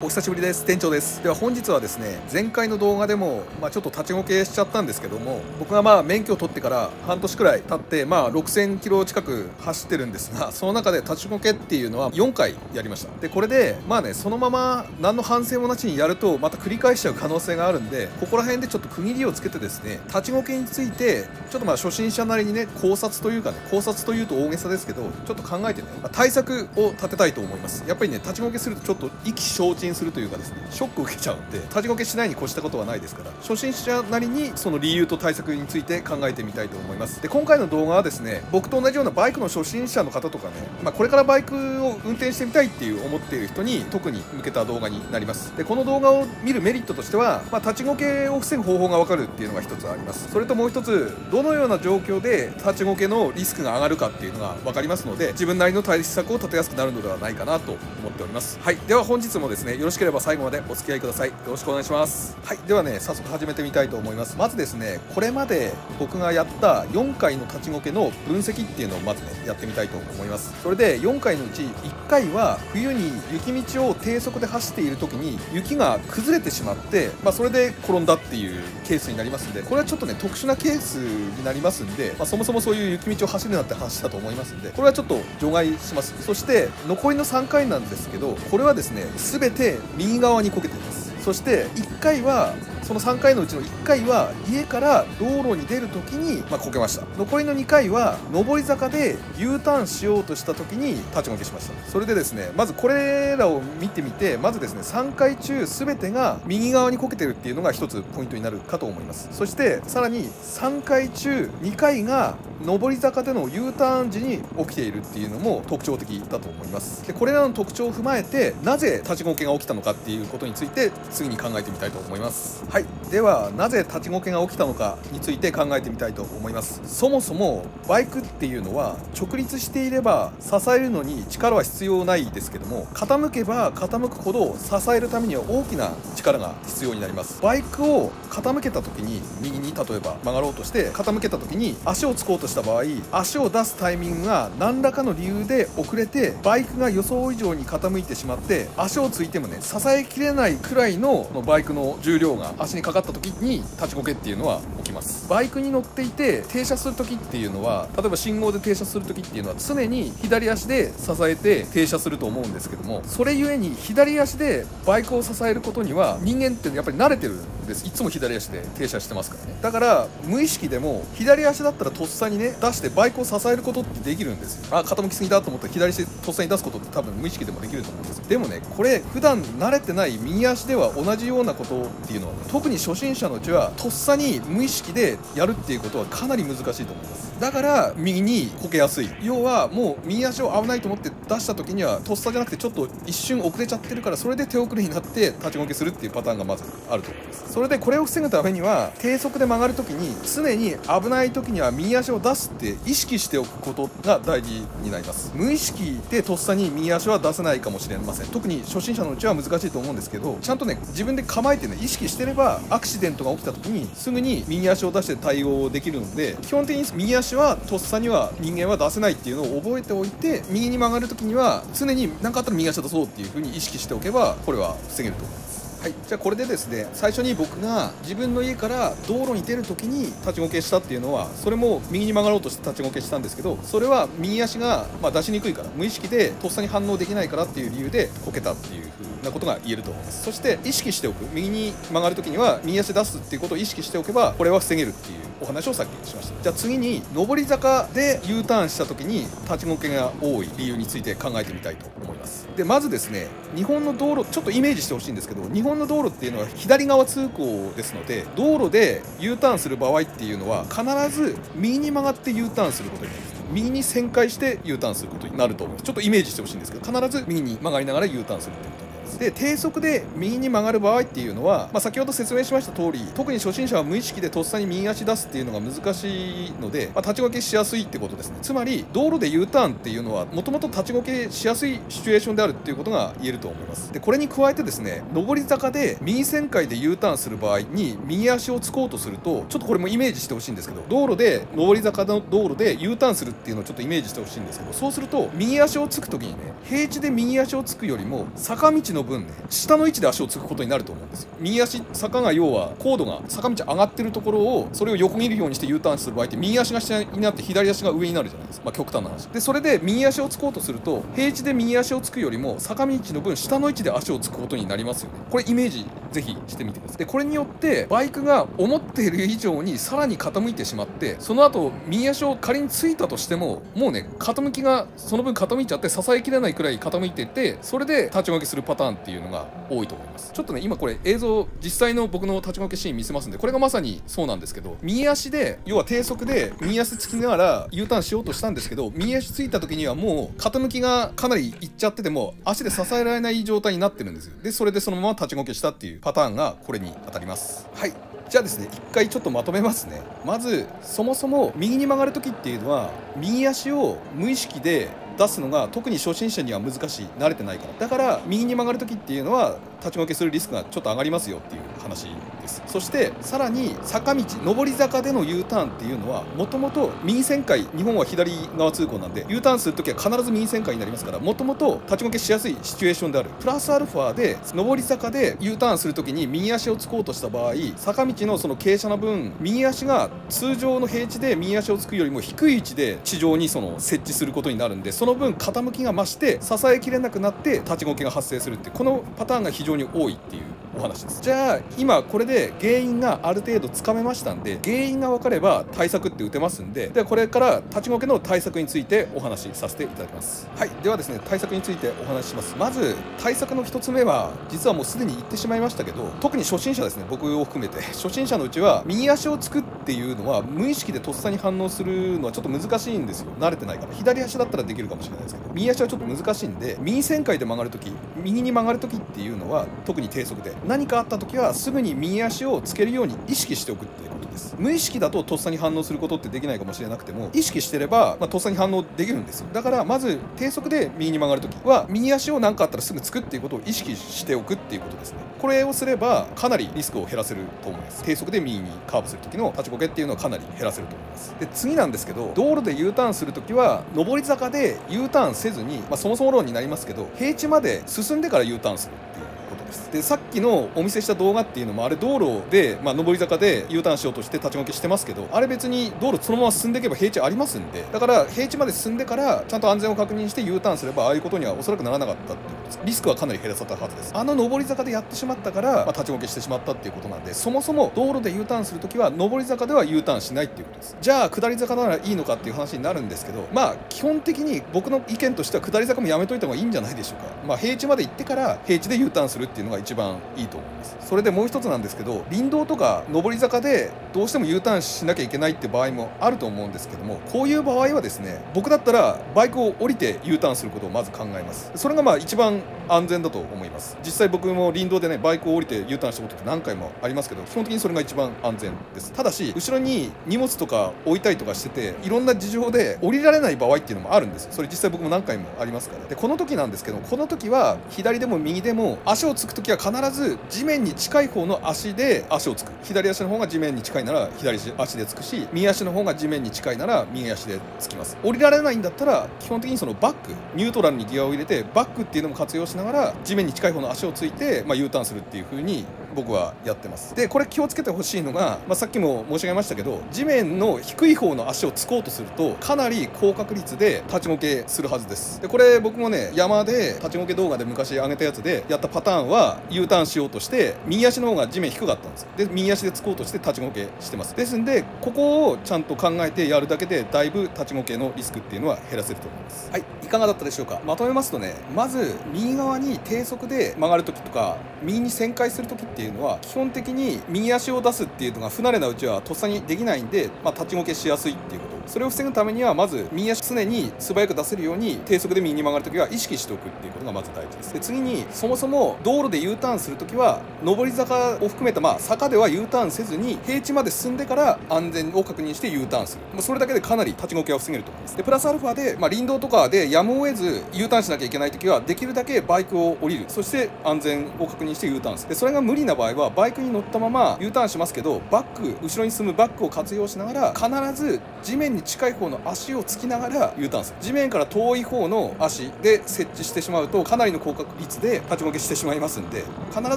お久しぶりです。店長です。では本日はですね前回の動画でも、まあ、ちょっと立ちこけしちゃったんですけども僕がまあ免許を取ってから半年くらい経ってまあ6000キロ近く走ってるんですがその中で立ちこけっていうのは4回やりました。でこれでまあねそのまま何の反省もなしにやるとまた繰り返しちゃう可能性があるんでここら辺でちょっと区切りをつけてですね立ちこけについてちょっとまあ初心者なりにね考察というかね考察というと大げさですけどちょっと考えてね、ま対策を立てたいと思います。やっぱりね立ちこけするとちょっと意気消沈するというかですねショック受けちゃうんで立ちこけしないに越したことはないですから初心者なりにその理由と対策について考えてみたいと思います。で今回の動画はですね僕と同じようなバイクの初心者の方とかね、まあ、これからバイクを運転してみたいっていう思っている人に特に向けた動画になります。でこの動画を見るメリットとしては、まあ、立ちこけを防ぐ方法がわかるっていうのが一つあります。それともう一つどのような状況で立ちこけのリスクが上がるかっていうのが分かりますので自分なりの対策を立てやすくなるのではないかなと思っております。はい。では本日もですねよろしければ最後までお付き合いください。よろしくお願いします。はいではね早速始めてみたいと思います。まずですねこれまで僕がやった4回の立ちこけの分析っていうのをまずねやってみたいと思います。それで4回のうち1回は冬に雪道を低速で走っている時に雪が崩れてしまってまあ、それで転んだっていうケースになりますんでこれはちょっとね特殊なケースになりますんで、まあ、そもそもそういう雪道を走るなって話だと思いますんでこれはちょっと除外します。そして残りの3回なんですけどこれはですね全て右側にこけています。そして1回はその3回のうちの1回は家から道路に出るときに、ま、こけました。残りの2回は上り坂で U ターンしようとしたときに立ちこけしました。それでですねまずこれらを見てみてまずですね3回中全てが右側にこけてるっていうのが1つポイントになるかと思います。そしてさらに3回中2回が上り坂での U ターン時に起きているっていうのも特徴的だと思います。でこれらの特徴を踏まえてなぜ立ちこけが起きたのかっていうことについて次に考えてみたいと思います。ははい。ではなぜ立ちこけが起きたのかについて考えてみたいと思います。そもそもバイクっていうのは直立していれば支えるのに力は必要ないですけども傾けば傾くほど支えるためには大きな力が必要になります。バイクを傾けた時に右に例えば曲がろうとして傾けた時に足をつこうとした場合足を出すタイミングが何らかの理由で遅れてバイクが予想以上に傾いてしまって足をついてもね支えきれないくらいのバイクの重量が足にかかった時に立ちこけっていうのはきます。バイクに乗っていて停車する時っていうのは例えば信号で停車する時っていうのは常に左足で支えて停車すると思うんですけどもそれゆえに左足でバイクを支えることには人間ってやっぱり慣れてる。です。いつも左足で停車してますからね。だから無意識でも左足だったらとっさにね出してバイクを支えることってできるんですよ。あ傾きすぎだと思ったら左足でとっさに出すことって多分無意識でもできると思うんですよ。でもねこれ普段慣れてない右足では同じようなことっていうのは、ね、特に初心者のうちはとっさに無意識でやるっていうことはかなり難しいと思います。だから右にこけやすい。要はもう右足を危ないと思って出した時にはとっさじゃなくてちょっと一瞬遅れちゃってるからそれで手遅れになって立ちこけするっていうパターンがまずあると思います。それでこれを防ぐためには低速で曲がる時に常に危ない時には右足を出すって意識しておくことが大事になります。無意識でとっさに右足は出せないかもしれません。特に初心者のうちは難しいと思うんですけどちゃんとね自分で構えてね意識してればアクシデントが起きた時にすぐに右足を出して対応できるので基本的に右足はとっさには人間は出せないっていうのを覚えておいて右に曲がる時には常に何かあったら右足を出そうっていう風に意識しておけばこれは防げると思いますはい、じゃあこれでですね最初に僕が自分の家から道路に出る時に立ちこけしたっていうのはそれも右に曲がろうとして立ちこけしたんですけどそれは右足が、ま、出しにくいから無意識でとっさに反応できないからっていう理由でこけたっていう風なことが言えると思います。そして意識しておく右に曲がる時には右足出すっていうことを意識しておけばこれは防げるっていうお話をさっきしましたじゃあ次に上り坂で U ターンした時に立ちこけが多い理由について考えてみたいと思います。でまずですね日本の道路ちょっとイメージしてほしいんですけど日本の道路っていうのは左側通行ですので道路で U ターンする場合っていうのは必ず右に曲がって U ターンすることになります右に旋回して U ターンすることになると思います。ちょっとイメージしてほしいんですけど必ず右に曲がりながら U ターンするってこと。で低速で右に曲がる場合っていうのは、まあ、先ほど説明しました通り特に初心者は無意識でとっさに右足出すっていうのが難しいので、まあ、立ちこけしやすいってことですね。つまり道路で U ターンっていうのはもともと立ちこけしやすいシチュエーションであるっていうことが言えると思います。でこれに加えてですね上り坂で右旋回で U ターンする場合に右足をつこうとするとちょっとこれもイメージしてほしいんですけど道路で上り坂の道路で U ターンするっていうのをちょっとイメージしてほしいんですけどそうすると右足をつく時にね平地で右足をつくよりも坂道のの分ね下の位置で足をつくことになると思うんですよ。右足坂が要は高度が坂道上がってるところをそれを横切るようにして U ターンする場合って右足が下になって左足が上になるじゃないですか、まあ、極端な話。でそれで右足をつこうとすると平地で右足をつくよりも坂道の分下の位置で足をつくことになりますよね。これイメージぜひしてみてください。でこれによってバイクが思っている以上にさらに傾いてしまってその後右足を仮についたとしてももうね傾きがその分傾いちゃって支えきれないくらい傾いててそれで立ちこけするパターンっていうのが多いと思います。ちょっとね今これ映像実際の僕の立ちこけシーン見せますんでこれがまさにそうなんですけど右足で要は低速で右足つきながら U ターンしようとしたんですけど右足ついた時にはもう傾きがかなりいっちゃってても足で支えられない状態になってるんですよ。でそれでそのまま立ちこけしたっていうパターンがこれに当たります。はい。じゃあですね一回ちょっとまとめますね。まずそもそも右に曲がる時っていうのは右足を無意識で出すのが特に初心者には難しい慣れてないから。だから右に曲がる時っていうのは立ちこけするリスクがちょっと上がりますよっていう話です。そしてさらに坂道上り坂での U ターンっていうのはもともと右旋回日本は左側通行なんで U ターンする時は必ず右旋回になりますからもともと立ちこけしやすいシチュエーションであるプラスアルファで上り坂で U ターンする時に右足をつこうとした場合坂道のその傾斜の分右足が通常の平地で右足をつくよりも低い位置で地上にその設置することになるんでその分傾きが増して支えきれなくなって立ちこけが発生するってこのパターンが非常常に多いっていう。お話です。じゃあ今これで原因がある程度つかめましたんで原因が分かれば対策って打てますんでではこれから立ちこけの対策についてお話しさせていただきます。はい。ではですね対策についてお話しします。まず対策の1つ目は実はもうすでに言ってしまいましたけど特に初心者ですね僕を含めて。初心者のうちは右足をつくっていうのは無意識でとっさに反応するのはちょっと難しいんですよ。慣れてないから。左足だったらできるかもしれないですけど右足はちょっと難しいんで右旋回で曲がるとき右に曲がるときっていうのは特に低速で。何かあった時はすぐに右足をつけるように意識しておくっていうことです。無意識だととっさに反応することってできないかもしれなくても意識してれば、まあ、とっさに反応できるんですよ。だからまず低速で右に曲がる時は右足を何かあったらすぐつくっていうことを意識しておくっていうことですね。これをすればかなりリスクを減らせると思います。低速で右にカーブする時の立ちこけっていうのはかなり減らせると思います。で次なんですけど道路で U ターンする時は上り坂で U ターンせずに、まあ、そもそも論になりますけど平地まで進んでから U ターンするっていうです。でさっきのお見せした動画っていうのもあれ道路で、まあ、上り坂で U ターンしようとして立ちこけしてますけどあれ別に道路そのまま進んでいけば平地ありますんでだから平地まで進んでからちゃんと安全を確認して U ターンすればああいうことにはおそらくならなかったっていうことです。リスクはかなり減らされたはずです。あの上り坂でやってしまったから、まあ、立ちこけしてしまったっていうことなんでそもそも道路で U ターンするときは上り坂では U ターンしないっていうことです。じゃあ下り坂ならいいのかっていう話になるんですけどまあ基本的に僕の意見としては下り坂もやめといた方がいいんじゃないでしょうか。まあ平地まで行ってから平地で U ターンするってていうのが一番いいと思います。それでもう一つなんですけど林道とか上り坂でどうしても U ターンしなきゃいけないって場合もあると思うんですけどもこういう場合はですね僕だったらバイクを降りて U ターンすることをまず考えます。それがまあ一番安全だと思います。実際僕も林道でねバイクを降りて U ターンしたことって何回もありますけど基本的にそれが一番安全です。ただし後ろに荷物とか置いたりとかしてていろんな事情で降りられない場合っていうのもあるんです。それ実際僕も何回もありますから。でこの時なんですけどこの時は左でも右でも足をつく時は必ず地面に近い方の足で足をつく。左足の方が地面に近いなら左足でつくし右足の方が地面に近いなら右足でつきます。降りられないんだったら基本的にそのバックニュートラルにギアを入れてバックっていうのも活用しながら地面に近い方の足をついて、まあ、U ターンするっていう風に僕はやってます。でこれ気をつけてほしいのが、まあ、さっきも申し上げましたけど地面の低い方の足をつこうとするとかなり高確率で立ちこけするはずです。でこれ僕もね山で立ちこけ動画で昔上げたやつでやったパターンは U ターンしようとして右足の方が地面低かったんです。よで右足でつこうとして立ちこけしてます。ですんでここをちゃんと考えてやるだけでだいぶ立ちこけのリスクっていうのは減らせると思います。はいいかがだったでしょうか？まとめますとねまず右側に低速で曲がるときとか右に旋回するときっていうのは基本的に右足を出すっていうのが不慣れなうちはとっさにできないんで、まあ、立ちこけしやすいっていうことそれを防ぐためにはまず右足常に素早く出せるように低速で右に曲がるときは意識しておくっていうことがまず大事です。で次にそもそも道路で U ターンするときは上り坂を含めたまあ坂では U ターンせずに平地まで進んでから安全を確認して U ターンする、まあ、それだけでかなり立ちこけは防げると思います。でプラスアルファで、まあ、林道とかでやむを得ず U ターンしなきゃいけないときはできるだけバイクを降りる。そして安全を確認して U ターンする。でそれが無理な場合はバイクに乗ったまま U ターンしますけどバック後ろに進むバックを活用しながら必ず地面にに近い方の足をつきながら U ターンする。地面から遠い方の足で設置してしまうとかなりの高確率で立ちこけしてしまいますんで必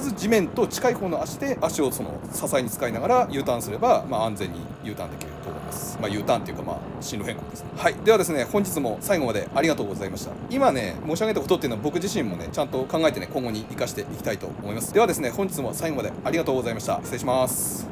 ず地面と近い方の足で足をその支えに使いながら U ターンすれば、まあ、安全に U ターンできると思います、まあ、U ターンっていうかまあ進路変更ですね。はい。ではですね本日も最後までありがとうございました。今ね申し上げたことっていうのは僕自身もねちゃんと考えてね今後に生かしていきたいと思います。ではですね本日も最後までありがとうございました。失礼します。